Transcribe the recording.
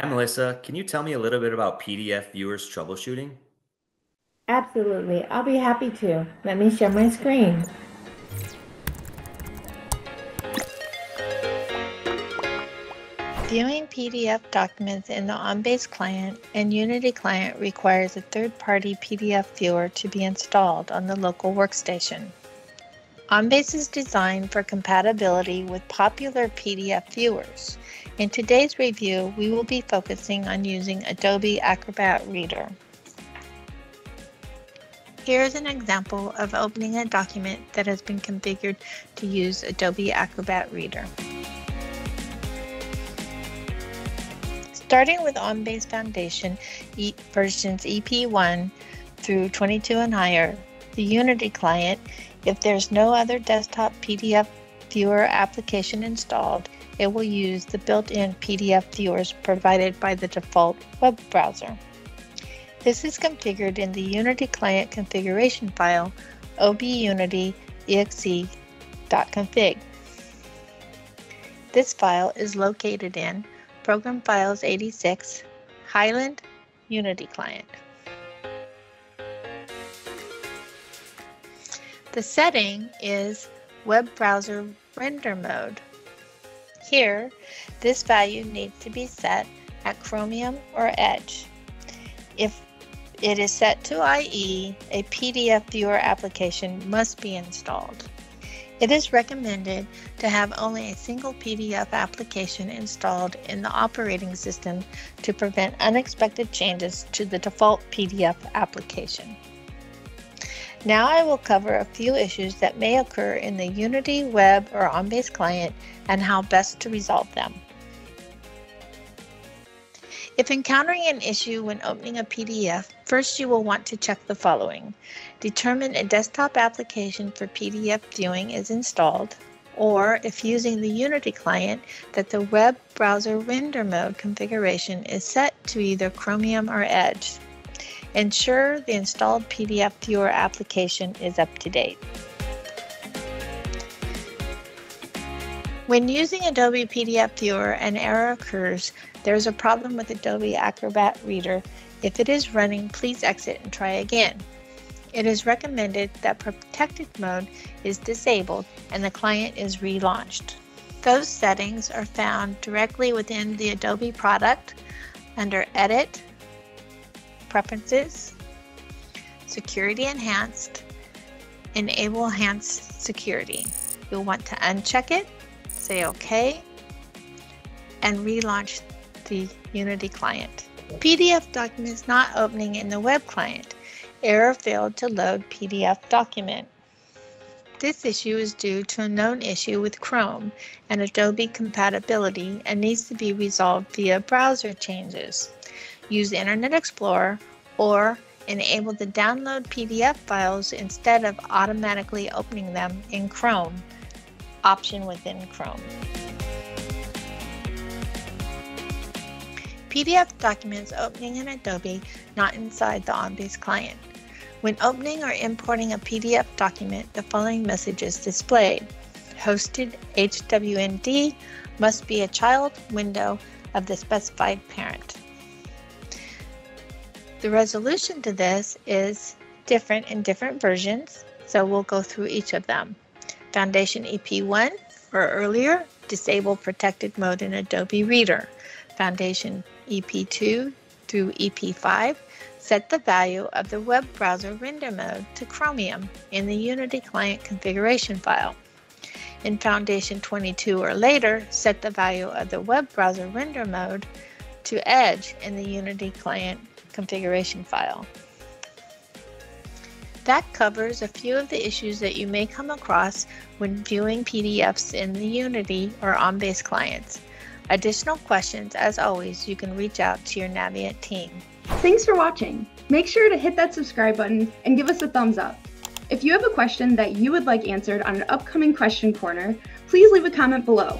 Hi, Melissa. Can you tell me a little bit about PDF viewers troubleshooting? Absolutely. I'll be happy to. Let me share my screen. Viewing PDF documents in the OnBase client and Unity client requires a third-party PDF viewer to be installed on the local workstation. OnBase is designed for compatibility with popular PDF viewers. In today's review, we will be focusing on using Adobe Acrobat Reader. Here is an example of opening a document that has been configured to use Adobe Acrobat Reader. Starting with OnBase Foundation e versions EP1 through 22 and higher, the Unity client, if there's no other desktop PDF viewer application installed, it will use the built-in PDF viewers provided by the default web browser. This is configured in the Unity client configuration file obunity.exe.config. This file is located in Program Files 86, Hyland Unity Client. The setting is Web Browser Render Mode. Here, this value needs to be set at Chromium or Edge. If it is set to IE, a PDF viewer application must be installed. It is recommended to have only a single PDF application installed in the operating system to prevent unexpected changes to the default PDF application. Now I will cover a few issues that may occur in the Unity web or OnBase client and how best to resolve them. If encountering an issue when opening a PDF, first you will want to check the following. Determine a desktop application for PDF viewing is installed, or if using the Unity client, that the web browser render mode configuration is set to either Chromium or Edge. Ensure the installed PDF viewer application is up to date. When using Adobe PDF Viewer, an error occurs there is a problem with Adobe Acrobat Reader. If it is running, please exit and try again. It is recommended that protected mode is disabled and the client is relaunched. Those settings are found directly within the Adobe product under Edit, Preferences, Security Enhanced, Enable Enhanced Security. You'll want to uncheck it, say OK, and relaunch the Unity client. PDF document is not opening in the web client. Error failed to load PDF document. This issue is due to a known issue with Chrome and Adobe compatibility and needs to be resolved via browser changes. Use Internet Explorer or enable the download PDF files instead of automatically opening them in Chrome option within Chrome. PDF documents opening in Adobe, not inside the OnBase client. When opening or importing a PDF document, the following message is displayed. Hosted HWND must be a child window of the specified parent. The resolution to this is different in different versions, so we'll go through each of them. Foundation EP1 or earlier, disable protected mode in Adobe Reader. Foundation EP2 through EP5, set the value of the web browser render mode to Chromium in the Unity client configuration file. In Foundation 22 or later, set the value of the web browser render mode to Edge in the Unity client configuration file. That covers a few of the issues that you may come across when viewing PDFs in the Unity or OnBase clients. Additional questions, as always, you can reach out to your Naviant team. Thanks for watching. Make sure to hit that subscribe button and give us a thumbs up. If you have a question that you would like answered on an upcoming question corner, please leave a comment below.